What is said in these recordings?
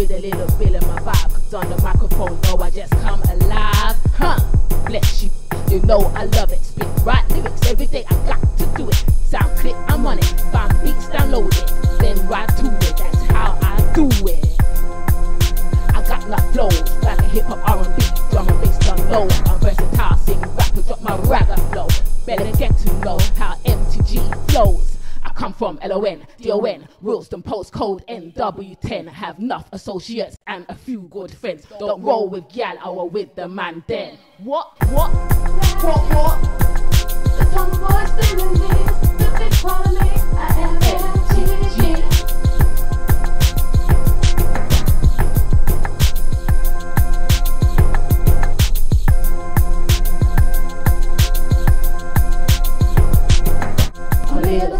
with a little bill in my vibe. Cause on the microphone, though, I just come alive. Huh, bless you. You know I love it. Spit right lyrics every day. I got to do it. Sound clip, I'm on it. Find beats it then right to it. That's how I do it. I got my flow like a hip hop R&B drum and bass low. I'm versatile, sing rap, drop my ragga flow. Better get to know how MTG flows. Come from LON, DON, Willesden postcode NW10. Have enough associates and a few good friends. Don't roll with gal, I will with the man then. What? What? What? What?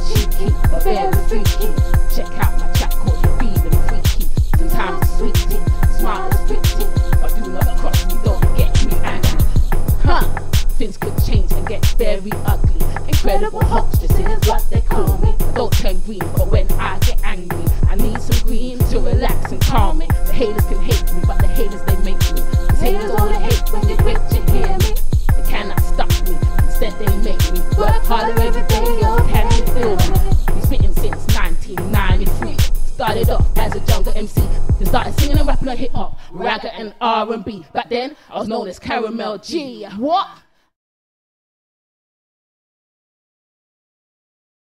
Cheeky, but very freaky. Check out my track called You Feeling Freaky. Sometimes it's sweetie, smile is pretty, but do not cross me, don't get me angry. Huh? Things could change and get very ugly. Incredible Hulk, this is what they call me. Don't turn green, but when I get angry, I need some green to relax and calm me. The haters can hate me, but the haters they make me. Cause haters only hate when they quit, you hear me? They cannot stop me, instead they make me work harder every day. Started off as a jungle MC, then started singing and rapping on hip hop, ragga and R&B. Back then, I was known as Caramel G. What?